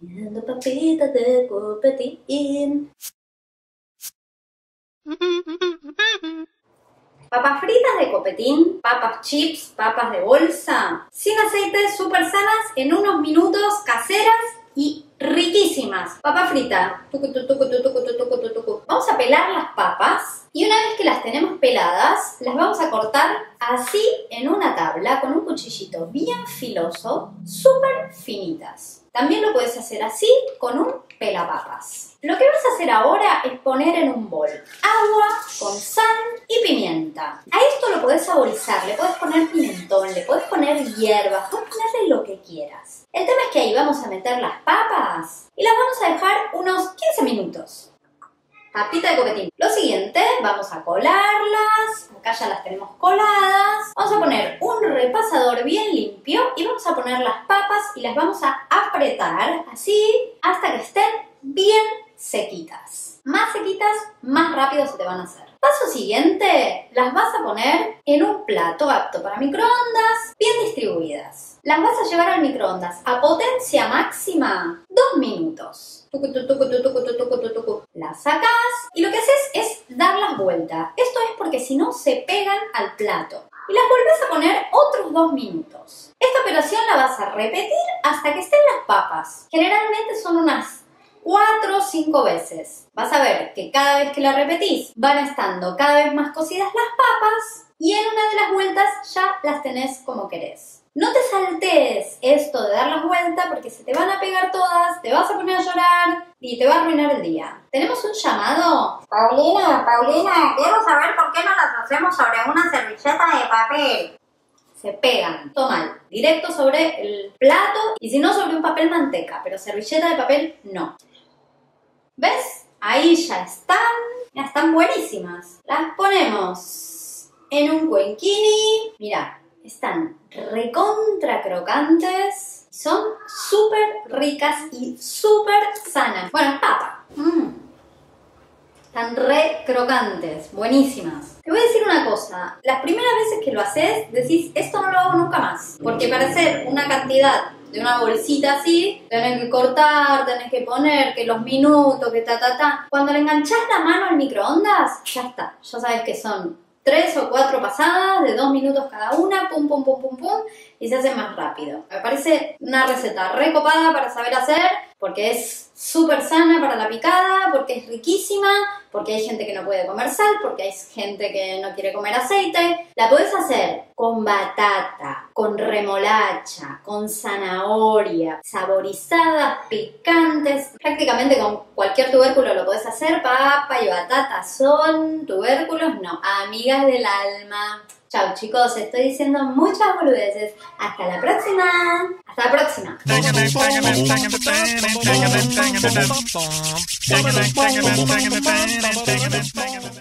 Mirando papitas de copetín. Papas fritas de copetín, papas chips, papas de bolsa, sin aceite, súper sanas, en unos minutos, caseras y riquísimas. Papa frita. Tucu, tu, tucu, tu, tucu, tu, tucu, tu, tucu. Vamos a pelar las papas y una vez que las tenemos peladas, las vamos a cortar así en una tabla con un cuchillito bien filoso, súper finitas. También lo puedes hacer así con un pelapapas. Lo que vas a hacer ahora es poner en un bol agua con sal y pimienta. A esto lo puedes saborizar, le puedes poner pimentón, le puedes poner hierbas, puedes ponerle lo que quieras. El tema es que ahí vamos a meter las papas y las vamos a dejar unos 15 minutos. Papita de copetín. Lo siguiente, vamos a colarlas. Acá ya las tenemos coladas. Vamos a poner un repasador bien limpio y vamos a poner las papas y las vamos a apretar así hasta que estén bien sequitas. Más sequitas, más rápido se te van a hacer. Paso siguiente, las vas a poner en un plato apto para microondas, bien distribuidas. Las vas a llevar al microondas a potencia máxima, dos minutos. Las sacas y lo que haces es darlas vuelta. Esto es porque si no se pegan al plato. Y las volvés a poner otros dos minutos. Esta operación la vas a repetir hasta que estén las papas. Generalmente son unas 4 o 5 veces. Vas a ver que cada vez que la repetís van estando cada vez más cocidas las papas y en una de las vueltas ya las tenés como querés. No te saltes esto de dar las vueltas porque se te van a pegar todas, te vas a poner a llorar y te va a arruinar el día. ¿Tenemos un llamado? Paulina, Paulina, quiero saber por qué no las hacemos sobre una servilleta de papel. Se pegan. Toma, directo sobre el plato y si no sobre un papel manteca, pero servilleta de papel no. ¿Ves? Ahí ya están. Ya están buenísimas. Las ponemos en un cuenquini. Mira, están recontra crocantes. Son súper ricas y súper sanas. Bueno, papa. Mm. Están re crocantes, buenísimas. Te voy a decir una cosa, las primeras veces que lo haces decís, esto no lo hago nunca más, porque para hacer una cantidad de una bolsita así, tenés que cortar, tenés que poner, que los minutos, que ta, ta, ta. Cuando le enganchás la mano al microondas, ya está, ya sabes que son tres o cuatro pasadas de dos minutos cada una, pum, pum, pum, pum, pum, y se hace más rápido. Me parece una receta recopada para saber hacer, porque es súper sana para la picada, porque es riquísima, porque hay gente que no puede comer sal, porque hay gente que no quiere comer aceite. La puedes hacer con batata, con remolacha, con zanahoria, saborizadas, picantes. Prácticamente con cualquier tubérculo lo puedes hacer. Papa y batata son tubérculos, no, amigas del alma. Chao chicos, estoy diciendo muchas boludeces. Hasta la próxima. Hasta la próxima.